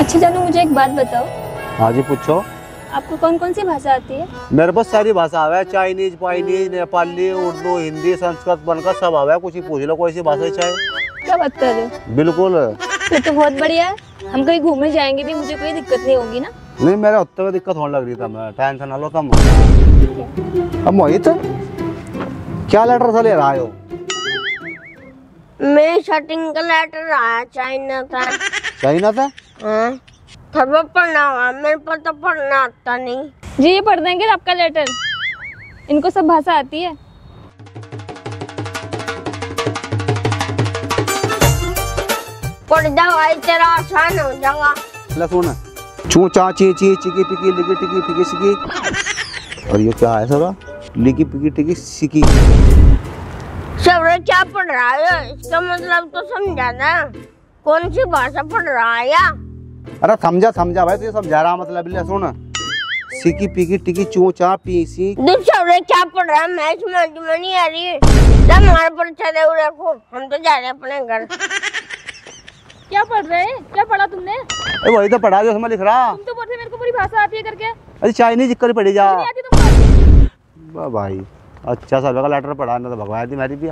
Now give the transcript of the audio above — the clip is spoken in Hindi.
अच्छा जानू मुझे एक बात बताओ। हाँ जी पूछो। आपको कौन कौन सी भाषा आती है? मेरे पास सारी भाषा आवे चाइनीज़ पाइनीज नेपाली उर्दू हिंदी संस्कृत बनकर सब आवे कुछ ही पूछ लो कोई सी भाषा चाहे क्या बात कर रहे हो? बिल्कुल। तो बहुत बढ़िया है। हम कहीं घूमने जाएँगे भी मुझे कोई दिक्कत नहीं होगी ना? नहीं मेरे उत्तर में दिक्कत होने लग रही था मैं टेंशन ना लो तुम। अब मोहित क्या लेटर से ले रहा हो मैं शटिंग का लेटर आया चाइना था चाइना था हाँ। पढ़ना मेरे तो पढ़ना आता नहीं। जी ये पढ़ देंगे आपका लेटर इनको सब भाषा आती है। पढ़ भाई तेरा आसान हो जाएगा। चू चा ची ची चिकी पिकी लिकी टिकी फिकी सिकी। और ये क्या है सरा लिकी पिकी टिकी सिकी। सब क्या पढ़ रहा है? इसका मतलब तो समझा ना। कौन सी भाषा पढ़ रहा है? या अरे समझा समझा भाई तुझे समझा रहा मतलब ले सुन। सिकी पिकी टिकी चू चा पी सी। दूध सब रे क्या पढ़ रहा है? मैं समझ में नहीं आ रही। जब हमारे पर चले हुए रखो हम तो जा रहे हैं अपने घर। क्या पढ़ रहे हैं? क्या पढ़ा तुमने? अरे वही तो पढ़ा जो उसमें लिख रहा। तुम तो बोलते मेरे को पूरी भाषा आती है करके। अरे चाइनीज़ कर पढ़ी जा तुमको वाह भाई अच्छा सा का लेटर पढ़ा ना तो भगवान दी मेरी भी।